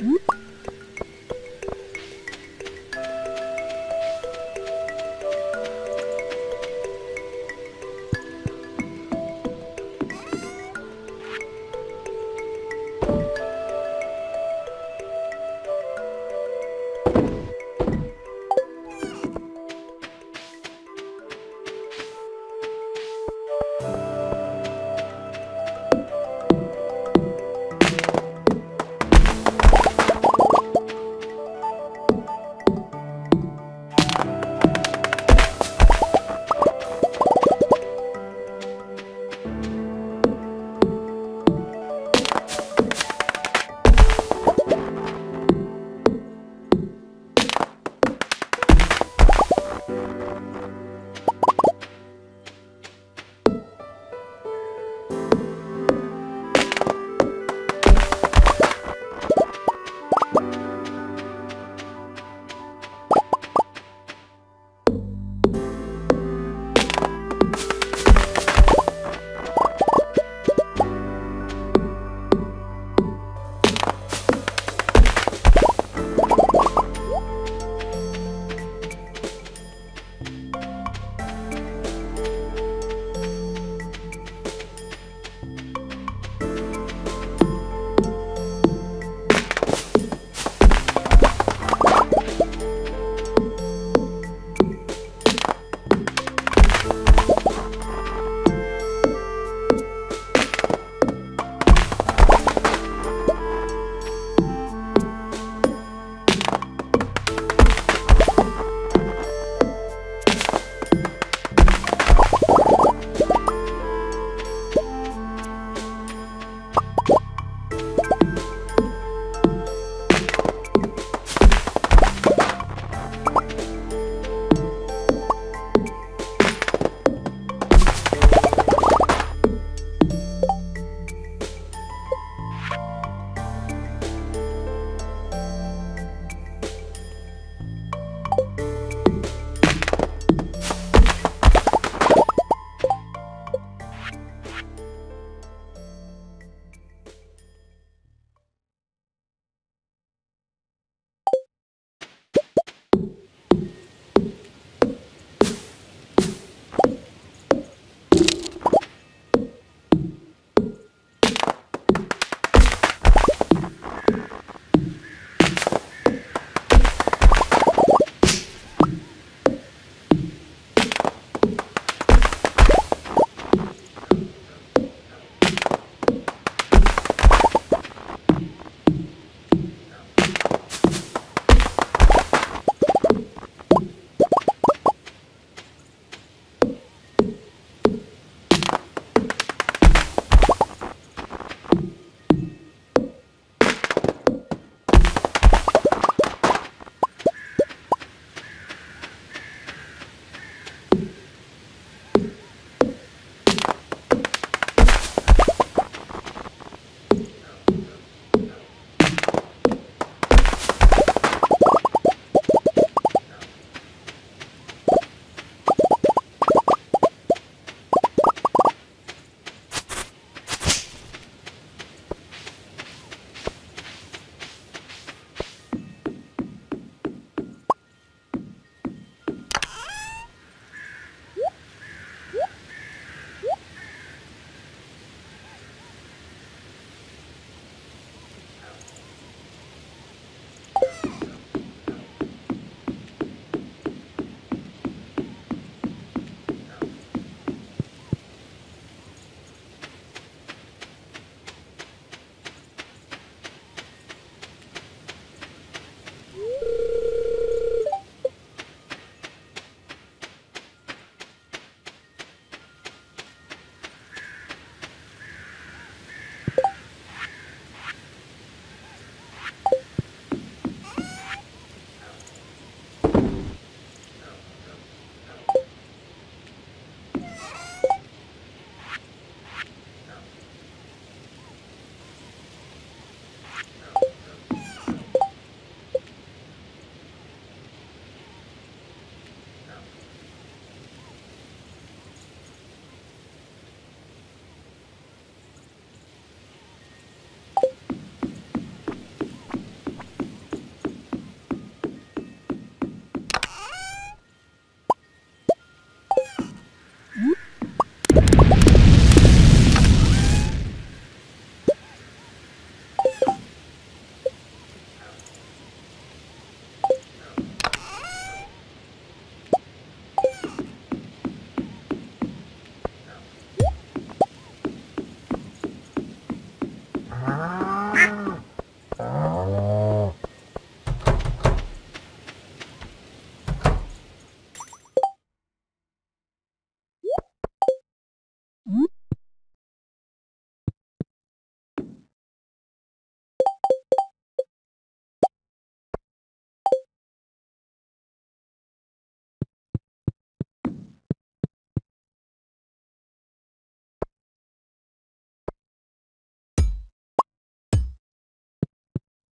Boop.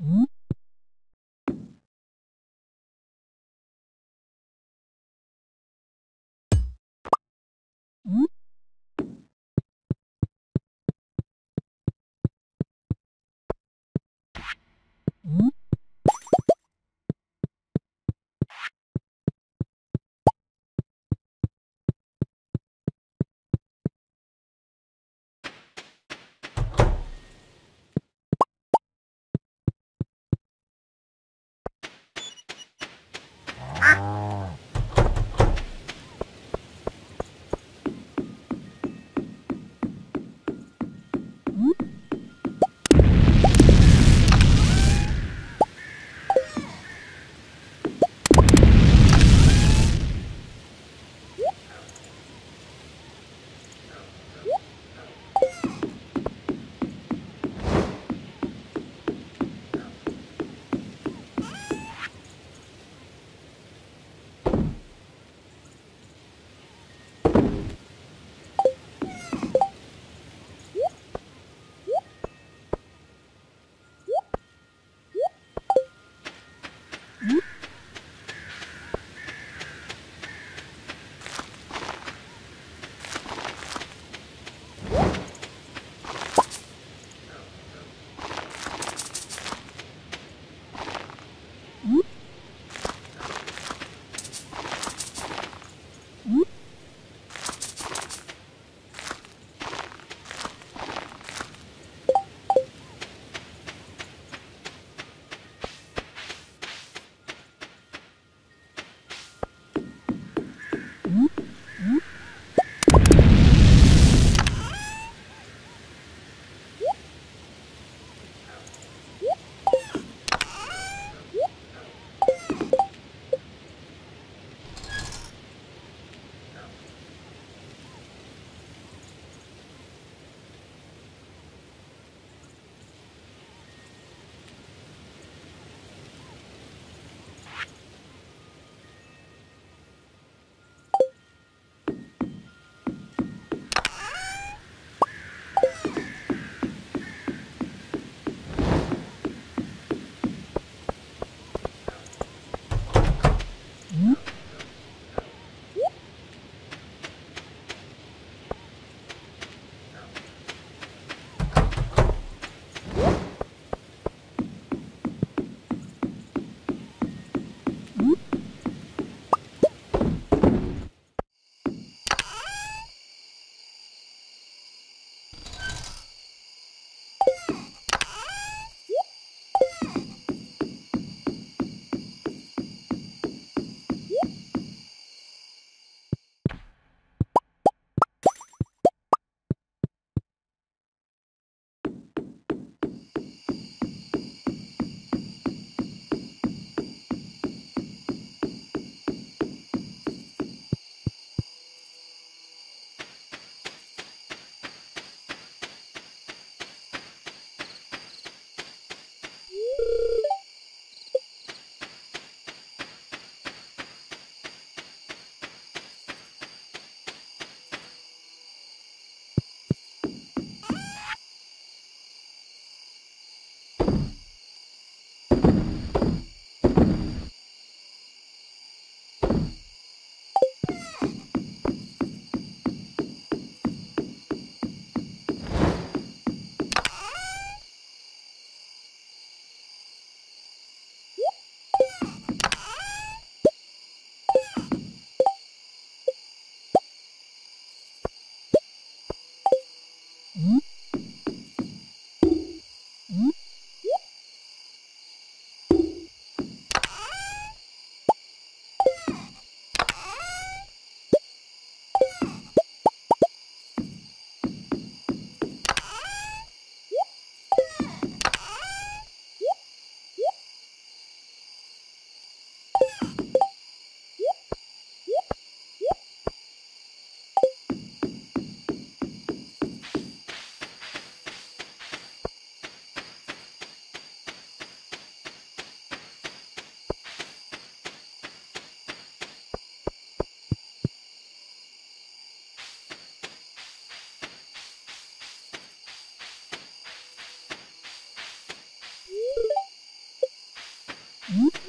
Mm-hmm. You